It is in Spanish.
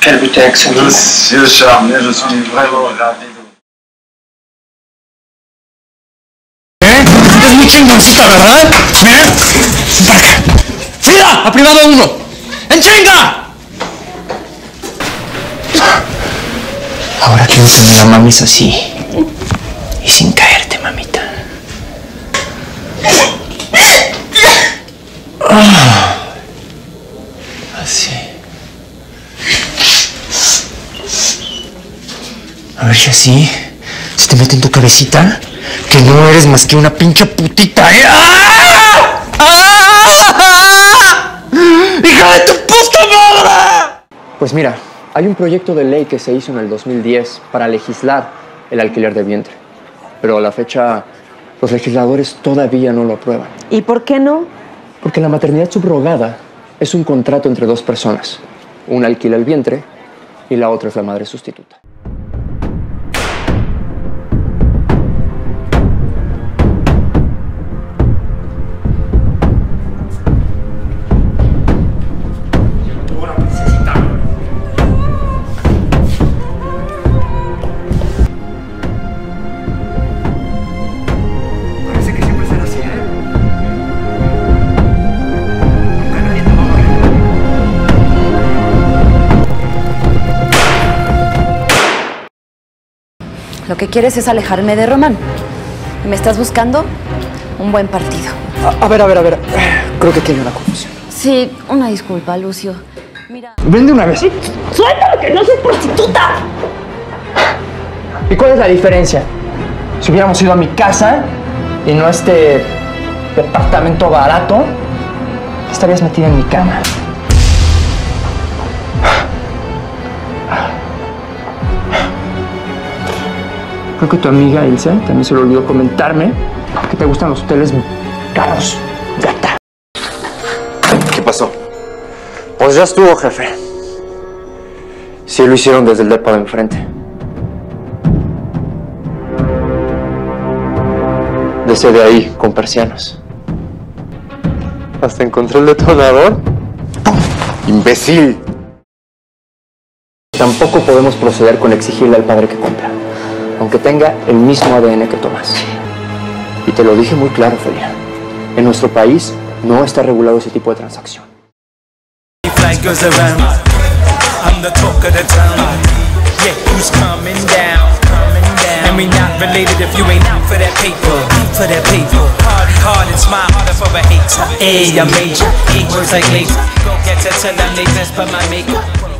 Quel but avec ça Monsieur Charmier, je suis vraiment ravi de Es muy chingoncita, ¿verdad? ¿Eh? Para acá. ¡Frida! ¡A privado uno! ¡En chinga! Ahora quiero que me la mames así. Y sin caerte, mamita. Ah. A ver si así se te mete en tu cabecita que no eres más que una pinche putita, ¿eh? ¡Ah! ¡Ah! ¡Hija de tu puta madre! Pues mira, hay un proyecto de ley que se hizo en el 2010 para legislar el alquiler de vientre. Pero a la fecha, los legisladores todavía no lo aprueban. ¿Y por qué no? Porque la maternidad subrogada es un contrato entre dos personas. Una alquila el vientre y la otra es la madre sustituta. Lo que quieres es alejarme de Román. ¿Me estás buscando? Un buen partido. A, a ver, a ver, a ver. Creo que aquí hay una confusión. Sí, una disculpa, Lucio. Mira. Ven de una vez. ¡Suéltame que no soy prostituta! ¿Y cuál es la diferencia? Si hubiéramos ido a mi casa y no a este departamento barato, estarías metida en mi cama. Creo que tu amiga Ilse también se le olvidó comentarme que te gustan los hoteles caros, gata. ¿Qué pasó? Pues ya estuvo, jefe. Sí lo hicieron desde el depa de enfrente. Desde de ahí, con persianas. Hasta encontré el detonador. ¡Imbécil! Tampoco podemos proceder con exigirle al padre que cumpla, aunque tenga el mismo ADN que Tomás. Y te lo dije muy claro, Felia. En nuestro país no está regulado ese tipo de transacción. A. Hey, I'm major. Eight words like laser. Go get to tell them they best but my makeup.